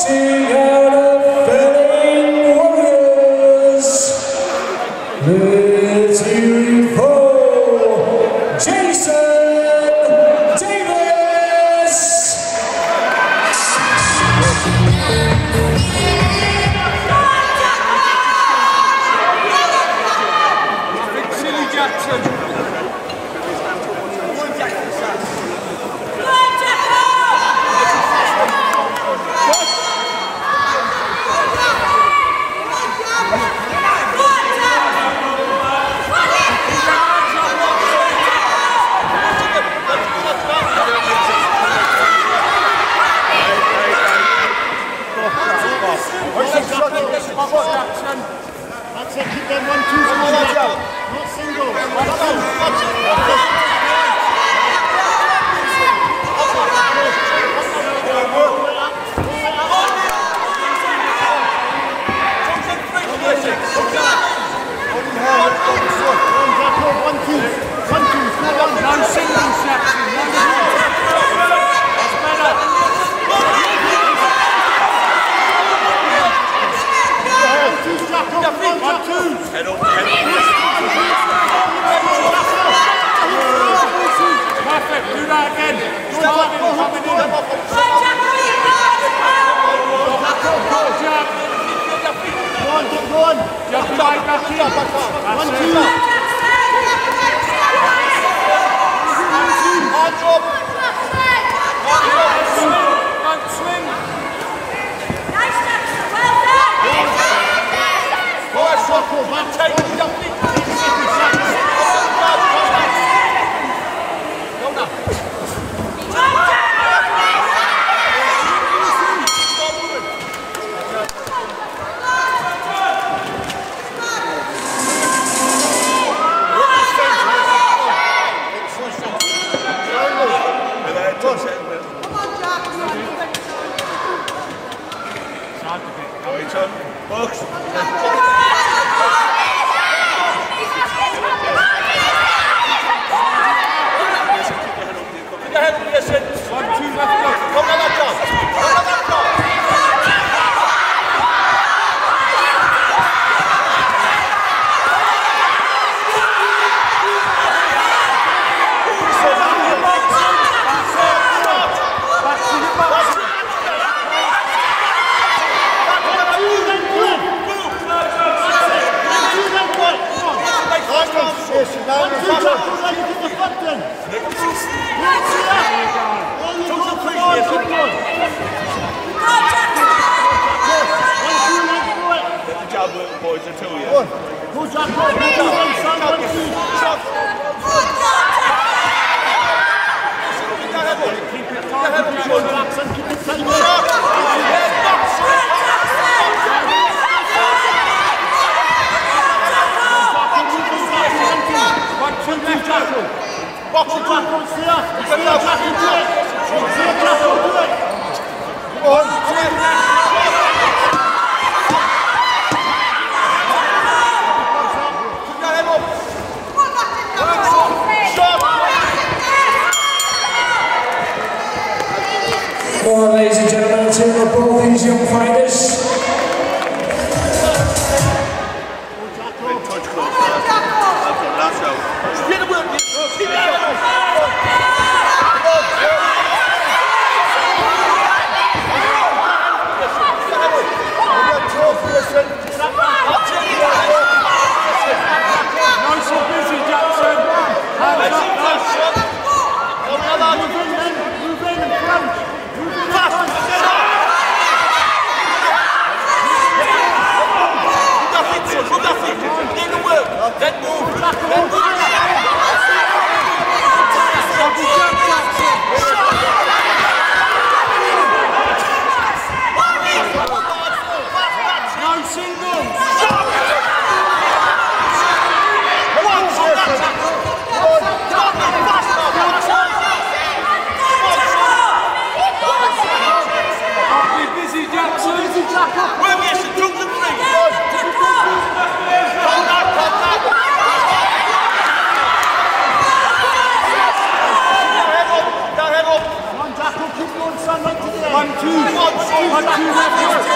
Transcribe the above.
see you. One, two, three. Not single. back in. Go back in, coming in. Watch out for your guys, Go, go, go, Jack. Go on, go on. Jack, right back in. That's it. Not the big. Oh, each other. Folks. the little boys are too, yeah. Good job, boys. Good job. Good job. Keep your time, keep your laps, and keep it celebrating. Well, ladies and gentlemen, let's hear for both these young fighters. Get him One, two, Double